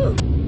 Woo!